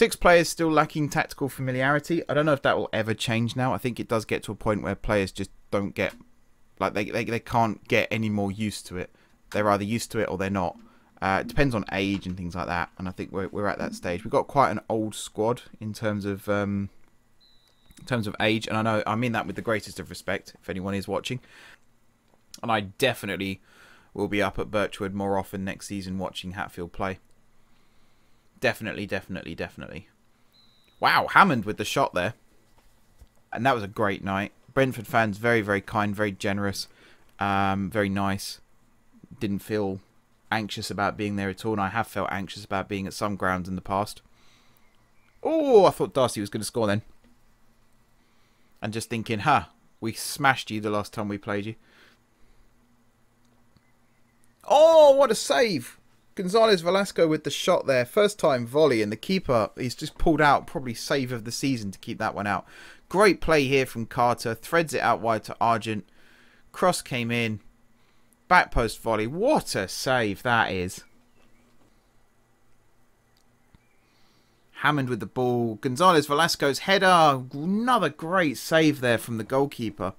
Six players still lacking tactical familiarity. I don't know if that will ever change now. I think it does get to a point where players just don't get, like they they, they can't get any more used to it. They're either used to it or they're not. Uh, it depends on age and things like that. And I think we're we're at that stage. We've got quite an old squad in terms of um, in terms of age, and I know I mean that with the greatest of respect. If anyone is watching, and I definitely will be up at Birchwood more often next season watching Hatfield play. Definitely, definitely, definitely. Wow, Hammond with the shot there. And that was a great night. Brentford fans, very, very kind, very generous, um, very nice. Didn't feel anxious about being there at all, and I have felt anxious about being at some grounds in the past. Oh, I thought Darcy was going to score then. And just thinking, huh, we smashed you the last time we played you. Oh, what a save! Gonzalez Velasco with the shot there. First time volley, and the keeper, he's just pulled out probably save of the season to keep that one out. Great play here from Carter. Threads it out wide to Argent. Cross came in. Back post volley. What a save that is. Hammond with the ball. Gonzalez Velasco's header. Another great save there from the goalkeeper.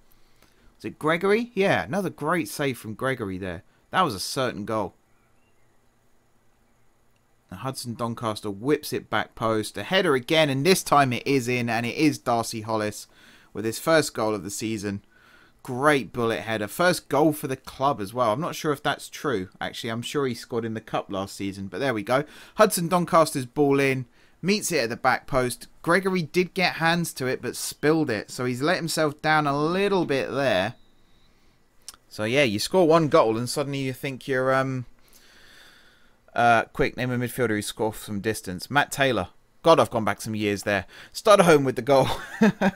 Was it Gregory? Yeah, another great save from Gregory there. That was a certain goal. And Hudson Doncaster whips it back post. A header again, and this time it is in, and it is Darcy Hollis with his first goal of the season. Great bullet header. First goal for the club as well. I'm not sure if that's true, actually. I'm sure he scored in the cup last season, but there we go. Hudson Doncaster's ball in. Meets it at the back post. Gregory did get hands to it, but spilled it. So he's let himself down a little bit there. So yeah, you score one goal and suddenly you think you're um uh quick name a midfielder who scored from distance. Matt Taylor. God, I've gone back some years there. Studholme with the goal.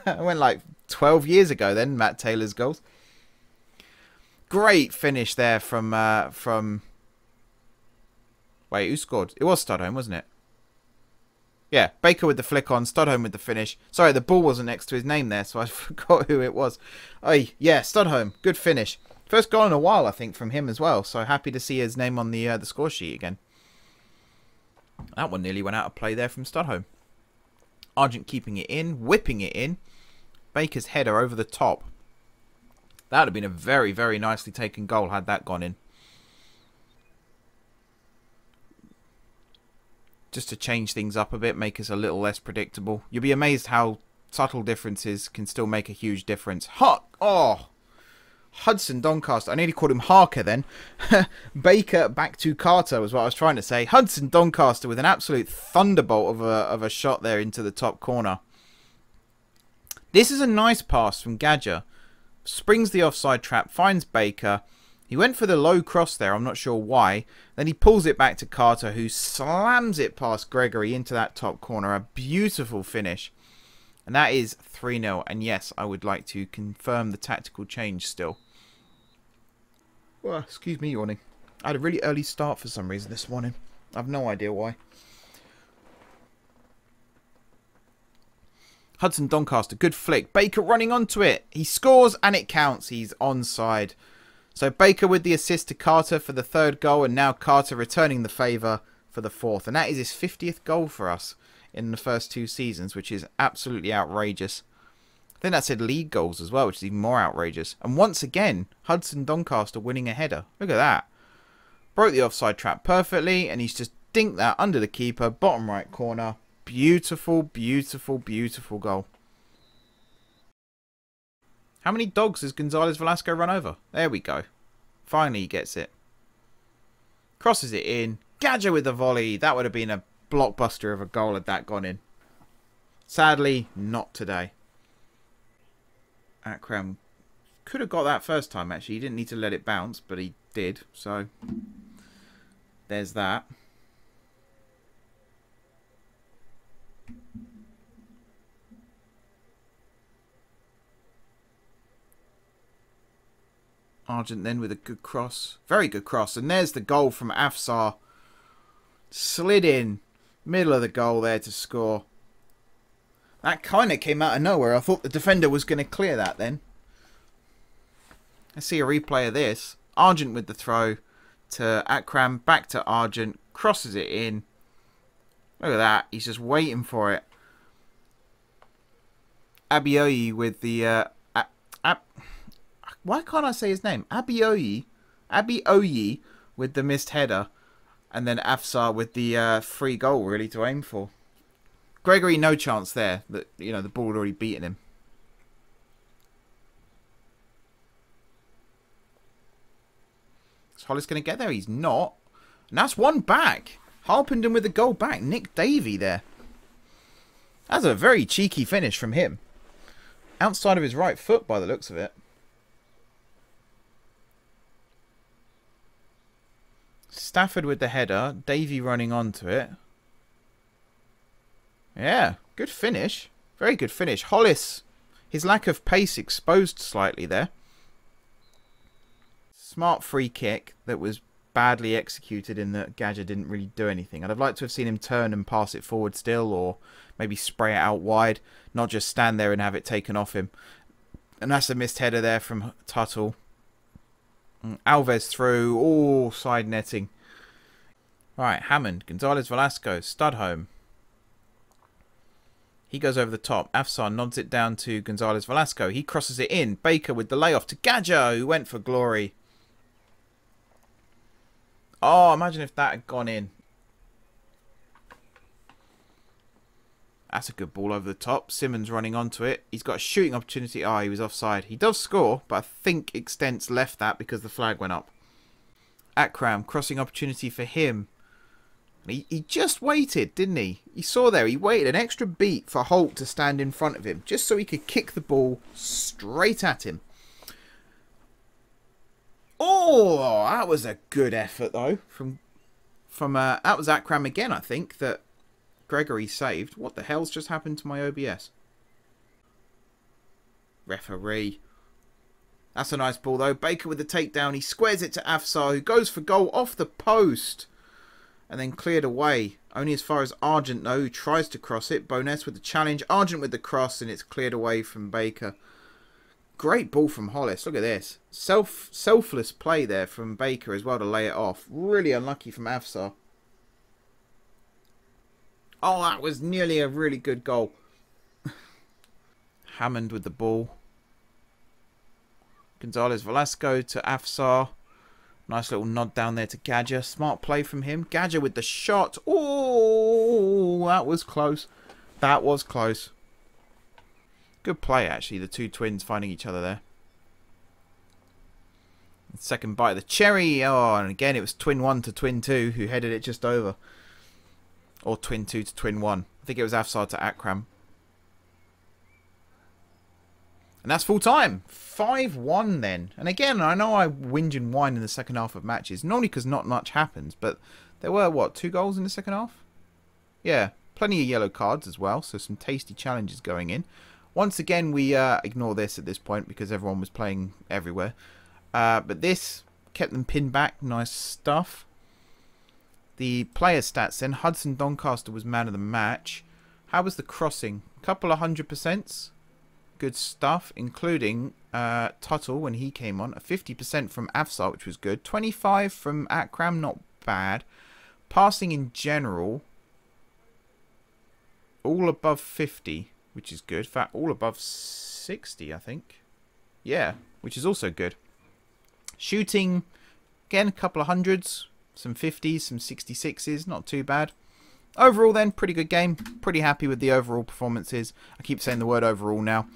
I went like 12 years ago then, Matt Taylor's goals. Great finish there from uh from Wait, who scored? It was Studholme, wasn't it? Yeah, Baker with the flick on, Studholme with the finish. Sorry, the ball wasn't next to his name there, so I forgot who it was. Oh, yeah, Studholme. Good finish. First goal in a while, I think, from him as well. So happy to see his name on the uh, the score sheet again. That one nearly went out of play there from Studholme. Argent keeping it in, whipping it in. Baker's header over the top. That would have been a very, very nicely taken goal had that gone in. Just to change things up a bit, make us a little less predictable. You'll be amazed how subtle differences can still make a huge difference. Hot! Oh! Hudson Doncaster. I nearly called him Harker then. Baker back to Carter was what I was trying to say. Hudson Doncaster with an absolute thunderbolt of a, of a shot there into the top corner. This is a nice pass from Gadger. Springs the offside trap, finds Baker. He went for the low cross there, I'm not sure why. Then he pulls it back to Carter, who slams it past Gregory into that top corner. A beautiful finish. And that is 3-0. And yes, I would like to confirm the tactical change still. Well, excuse me yawning. I had a really early start for some reason this morning. I have no idea why. Hudson Doncaster, good flick. Baker running onto it. He scores and it counts. He's onside. So Baker with the assist to Carter for the third goal and now Carter returning the favour for the fourth. And that is his 50th goal for us in the first two seasons, which is absolutely outrageous. I think that said league goals as well, which is even more outrageous. And once again, Hudson Doncaster winning a header. Look at that. Broke the offside trap perfectly, and he's just dinked that under the keeper, bottom right corner. Beautiful, beautiful, beautiful goal. How many dogs has Gonzalez Velasco run over? There we go. Finally he gets it. Crosses it in. Gadger with the volley. That would have been a blockbuster of a goal had that gone in. Sadly, not today. Akram could have got that first time, actually. He didn't need to let it bounce, but he did. So, there's that. Argent then with a good cross. Very good cross. And there's the goal from Afsar. Slid in. Middle of the goal there to score. That kind of came out of nowhere. I thought the defender was going to clear that then. Let's see a replay of this. Argent with the throw to Akram. Back to Argent. Crosses it in. Look at that. He's just waiting for it. Abioyi with the... Uh, Why can't I say his name? Abioyi. Abioyi with the missed header. And then Afsar with the uh, free goal, really, to aim for. Gregory, no chance there. That You know, the ball had already beaten him. Is Hollis going to get there? He's not. And that's one back. Harpenden with the goal back. Nick Davey there. That's a very cheeky finish from him. Outside of his right foot by the looks of it. Stafford with the header. Davey running onto it. Yeah, good finish. Very good finish. Hollis, his lack of pace exposed slightly there. Smart free kick that was badly executed in that Gadget didn't really do anything. I'd have liked to have seen him turn and pass it forward still or maybe spray it out wide, not just stand there and have it taken off him. And that's a missed header there from Tuttle. Mm, Alves through, all side netting. Right, Hammond, Gonzalez Velasco, Studholme. He goes over the top. Afsar nods it down to Gonzalez Velasco. He crosses it in. Baker with the layoff to Gadja, who went for glory. Oh, imagine if that had gone in. That's a good ball over the top. Simmons running onto it. He's got a shooting opportunity. Ah, oh, he was offside. He does score, but I think Extents left that because the flag went up. Akram, crossing opportunity for him. He, he just waited, didn't he? He saw there, he waited an extra beat for Holt to stand in front of him, just so he could kick the ball straight at him. Oh, that was a good effort though from from uh, that was Akram again. I think that Gregory saved. What the hell's just happened to my OBS? Referee. That's a nice ball though. Baker with the takedown. He squares it to Afsar who goes for goal off the post. And then cleared away. Only as far as Argent though who tries to cross it. Bowness with the challenge. Argent with the cross and it's cleared away from Baker. Great ball from Hollis. Look at this. Self selfless play there from Baker as well to lay it off. Really unlucky from Afsar. Oh, that was nearly a really good goal. Hammond with the ball. Gonzalez Velasco to Afsar. Nice little nod down there to Gadja. Smart play from him. Gadja with the shot. Oh, that was close. That was close. Good play, actually, the two twins finding each other there. Second bite of the cherry. Oh, and again, it was twin one to twin two who headed it just over. Or twin two to twin one. I think it was Afsar to Akram. And that's full time. 5-1 then. And again, I know I whinge and whine in the second half of matches. Not only because not much happens, but there were, what, two goals in the second half? Yeah, plenty of yellow cards as well. So some tasty challenges going in. Once again, we uh, ignore this at this point because everyone was playing everywhere. Uh, but this kept them pinned back. Nice stuff. The player stats then. Hudson Doncaster was man of the match. How was the crossing? A couple of hundred percents. Good stuff, including uh, Tuttle when he came on. A 50% from Afsar, which was good. 25 from Akram, not bad. Passing in general, all above 50 which is good. In fact, all above 60, I think. Yeah, which is also good. Shooting, again, a couple of hundreds, some 50s, some 66s, not too bad. Overall, then, pretty good game. Pretty happy with the overall performances. I keep saying the word overall now.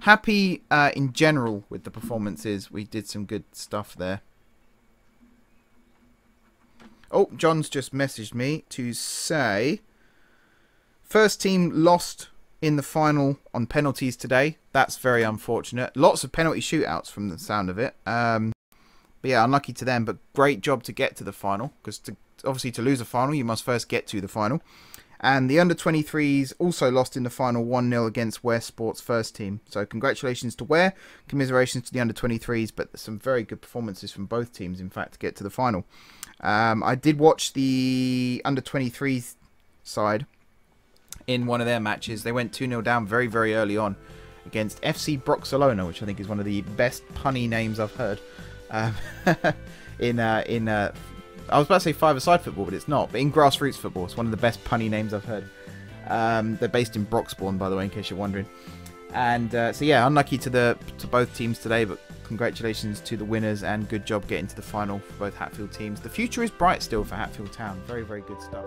Happy uh, in general with the performances. We did some good stuff there. Oh, John's just messaged me to say first team lost in the final on penalties today. That's very unfortunate. Lots of penalty shootouts from the sound of it. Um, but yeah, unlucky to them, but great job to get to the final because obviously to lose a final, you must first get to the final. And the under 23s also lost in the final 1 0 against Ware Sports first team. So, congratulations to Ware, commiserations to the under 23s, but some very good performances from both teams, in fact, to get to the final. Um, I did watch the under 23s side in one of their matches. They went 2-0 down very, very early on against FC Broxolona, which I think is one of the best punny names I've heard um, in uh, in uh, I was about to say five-a-side football, but it's not. But in grassroots football, it's one of the best punny names I've heard. Um, they're based in Broxbourne, by the way, in case you're wondering. And uh, so yeah, unlucky to the to both teams today, but congratulations to the winners and good job getting to the final for both Hatfield teams. The future is bright still for Hatfield Town. Very very good stuff.